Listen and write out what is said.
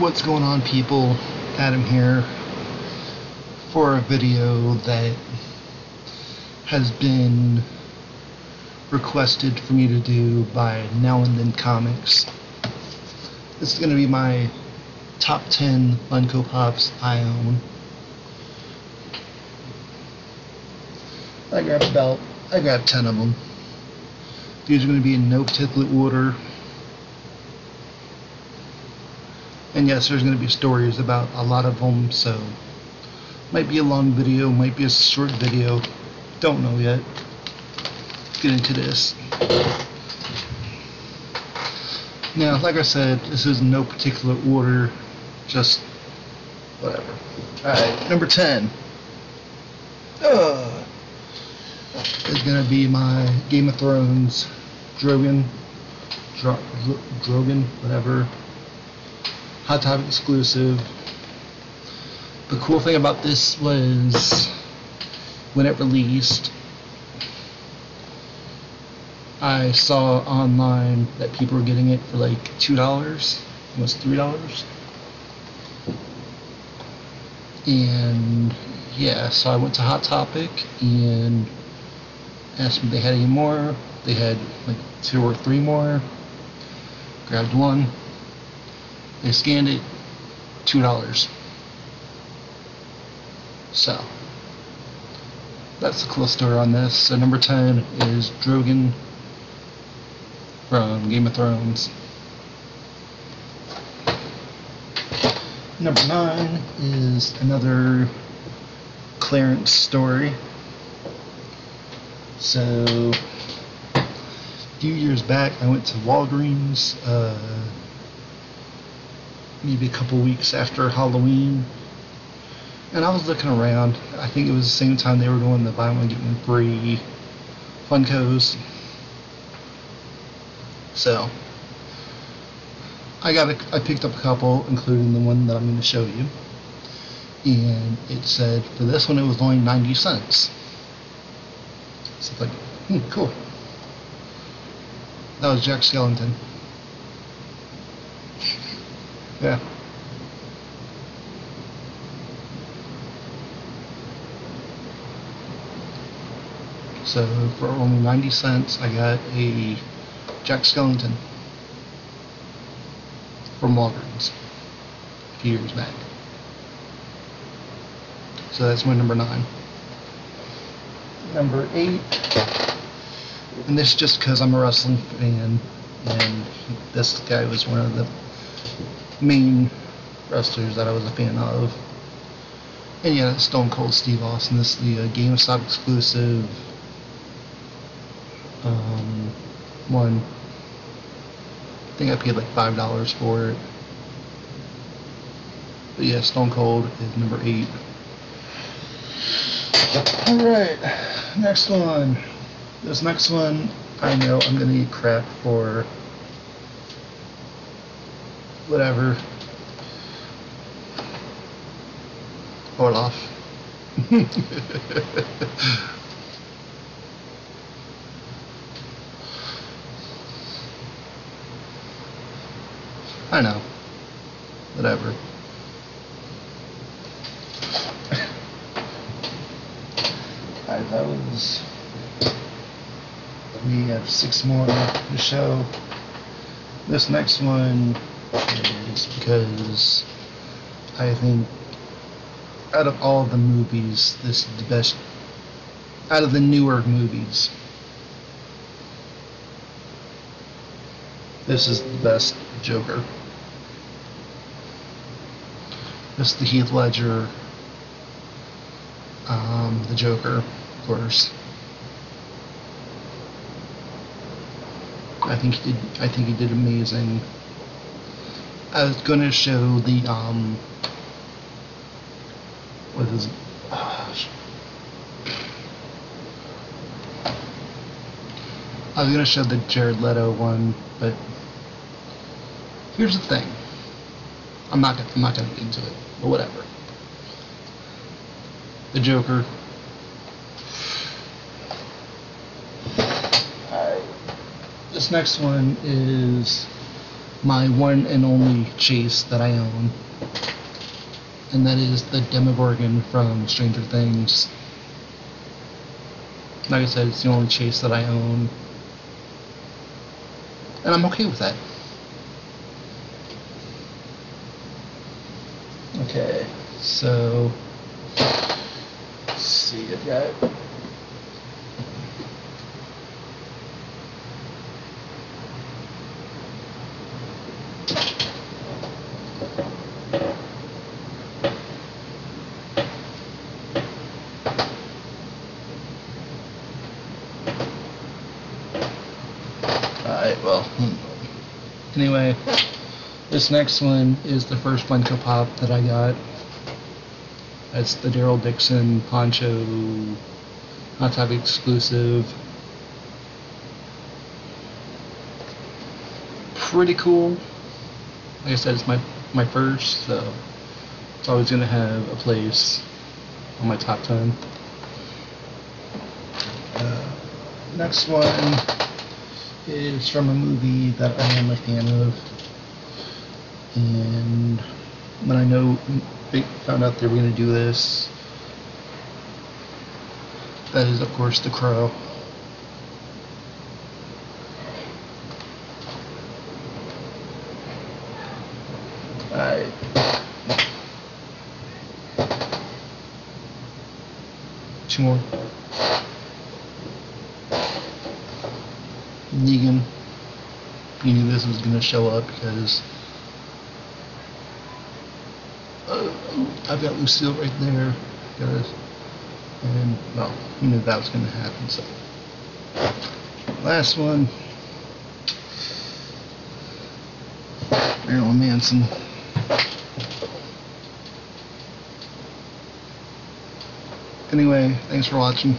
What's going on, people? Adam here for a video that has been requested for me to do by Now and Then Comics. This is going to be my top 10 Funko Pops I own. I grabbed about, I grabbed 10 of them. These are going to be in no particular order. And yes, there's going to be stories about a lot of them, so might be a long video, might be a short video. Don't know yet. Let's get into this. Now, like I said, this is no particular order, just whatever. Alright, number 10. Ugh. Is going to be my Game of Thrones Drogon, Dro Dro Drogon, whatever. Hot Topic exclusive. The cool thing about this was when it released, I saw online that people were getting it for like two dollars, almost three dollars. And yeah, so I went to Hot Topic and asked if they had any more. They had like two or three more. Grabbed one. They scanned it, two dollars. So that's the story on this. So number ten is Drogon from Game of Thrones. Number nine is another clearance story. So a few years back, I went to Walgreens. Uh, maybe a couple weeks after Halloween. And I was looking around. I think it was the same time they were doing the buy one get one free Funkos. So I got a, I picked up a couple, including the one that I'm going to show you. And it said for this one it was only 90 cents. So it's like, hmm, cool. That was Jack Skellington. Yeah. So for only 90 cents, I got a Jack Skellington from Walgreens a few years back. So that's my number nine. Number eight, and this just because I'm a wrestling fan, and this guy was one of the main wrestlers that I was a fan of. And yeah, Stone Cold Steve Austin. This is the uh, GameStop exclusive um, one. I think I paid like five dollars for it. But yeah, Stone Cold is number eight. Alright, next one. This next one, I know I'm gonna eat crap for whatever. Olaf. I know. Whatever. Alright, that was. We have six more to show. This next one is because I think out of all the movies, this is the best. Out of the newer movies, this is the best Joker. This is the Heath Ledger, um, the Joker, of course. I think he did. I think he did amazing. I was to show the um. What is it? I was to show the Jared Leto one, but here's the thing. I'm not. Gonna, I'm not to get into it, but whatever. The Joker. Alright. This next one is my one and only chase that I own. And that is the Demogorgon from Stranger Things. Like I said, it's the only chase that I own. And I'm okay with that. Okay, so let's see, I've got Alright, well, anyway, this next one is the first Funko Pop that I got. That's the Daryl Dixon Poncho Hot Topic exclusive. Pretty cool. Like I said, it's my my first, so it's always gonna have a place on my top ten. Uh, next one is from a movie that I am a fan of. And when I know they found out they were going to do this, that is, of course, The Crow. Alright. Two more. Negan. You knew this was going to show up because uh, I've got Lucille right there, guys. And, well, you knew that was going to happen, so. Last one. Marilyn Manson. Anyway, thanks for watching.